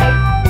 Música